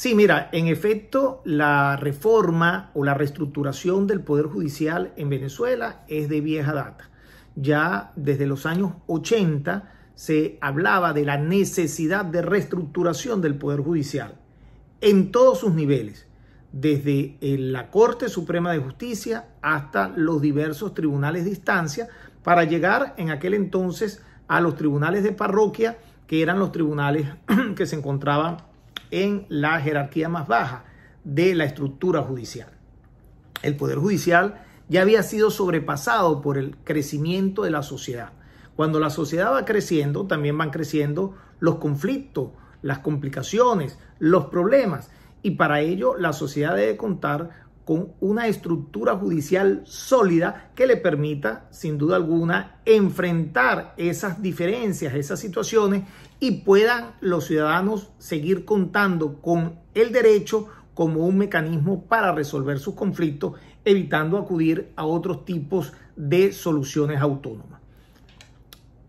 Sí, mira, en efecto, la reforma o la reestructuración del Poder Judicial en Venezuela es de vieja data. Ya desde los años 80 se hablaba de la necesidad de reestructuración del Poder Judicial en todos sus niveles, desde la Corte Suprema de Justicia hasta los diversos tribunales de instancia, para llegar en aquel entonces a los tribunales de parroquia, que eran los tribunales que se encontraban en la jerarquía más baja de la estructura judicial. El Poder Judicial ya había sido sobrepasado por el crecimiento de la sociedad. Cuando la sociedad va creciendo, también van creciendo los conflictos, las complicaciones, los problemas. Y para ello la sociedad debe contar con una estructura judicial sólida que le permita, sin duda alguna, enfrentar esas diferencias, esas situaciones y puedan los ciudadanos seguir contando con el derecho como un mecanismo para resolver sus conflictos, evitando acudir a otros tipos de soluciones autónomas.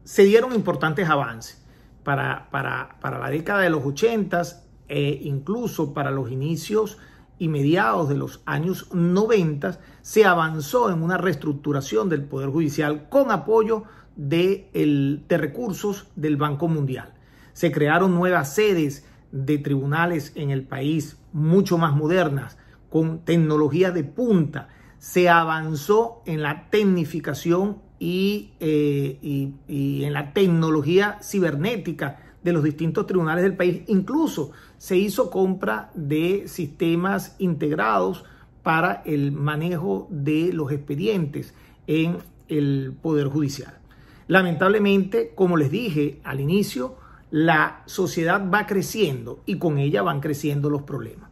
Se dieron importantes avances para, para, para la década de los 80 e incluso para los inicios y mediados de los años 90 se avanzó en una reestructuración del Poder Judicial con apoyo de, de recursos del Banco Mundial. Se crearon nuevas sedes de tribunales en el país, mucho más modernas, con tecnología de punta. Se avanzó en la tecnificación y, eh, y en la tecnología cibernética de los distintos tribunales del país. Incluso se hizo compra de sistemas integrados para el manejo de los expedientes en el Poder Judicial. Lamentablemente, como les dije al inicio, la sociedad va creciendo y con ella van creciendo los problemas.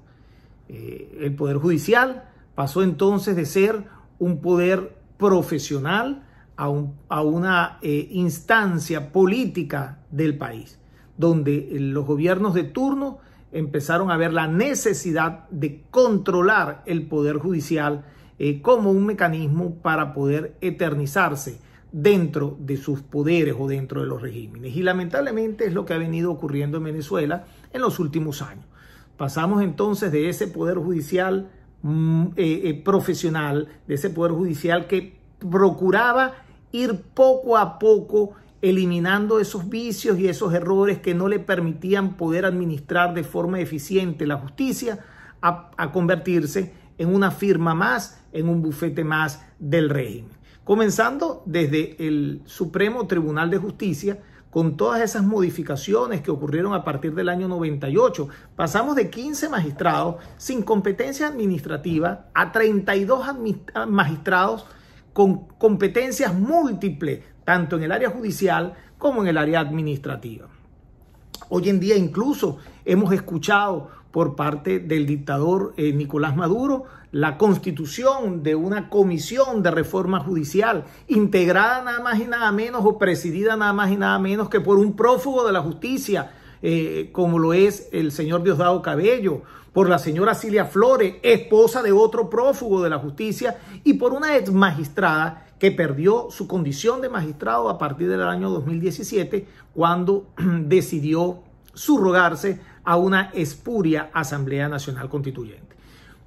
Eh, el Poder Judicial pasó entonces de ser un poder profesional a, una eh, instancia política del país donde los gobiernos de turno empezaron a ver la necesidad de controlar el poder judicial eh, como un mecanismo para poder eternizarse dentro de sus poderes o dentro de los regímenes. Y lamentablemente es lo que ha venido ocurriendo en Venezuela en los últimos años. Pasamos entonces de ese poder judicial mm, eh, eh, profesional, de ese poder judicial que procuraba ir poco a poco eliminando esos vicios y esos errores que no le permitían poder administrar de forma eficiente la justicia, a, convertirse en una firma más, en un bufete más del régimen. Comenzando desde el Supremo Tribunal de Justicia, con todas esas modificaciones que ocurrieron a partir del año 98. Pasamos de 15 magistrados sin competencia administrativa a 32 magistrados con competencias múltiples tanto en el área judicial como en el área administrativa. Hoy en día incluso hemos escuchado por parte del dictador eh, Nicolás Maduro la constitución de una comisión de reforma judicial integrada nada más y nada menos o presidida nada más y nada menos que por un prófugo de la justicia, eh, como lo es el señor Diosdado Cabello, por la señora Cilia Flores, esposa de otro prófugo de la justicia, y por una ex magistrada que perdió su condición de magistrado a partir del año 2017 cuando decidió subrogarse a una espuria Asamblea Nacional Constituyente.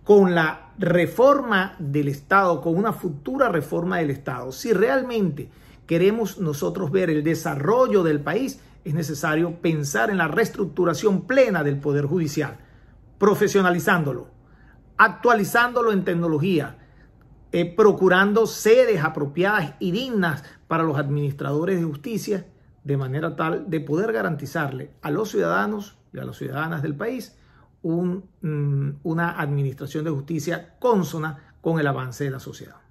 Con la reforma del Estado, con una futura reforma del Estado, si realmente queremos nosotros ver el desarrollo del país, es necesario pensar en la reestructuración plena del Poder Judicial, profesionalizándolo, actualizándolo en tecnología, eh, procurando sedes apropiadas y dignas para los administradores de justicia, de manera tal de poder garantizarle a los ciudadanos y a las ciudadanas del país mm, una administración de justicia consona con el avance de la sociedad.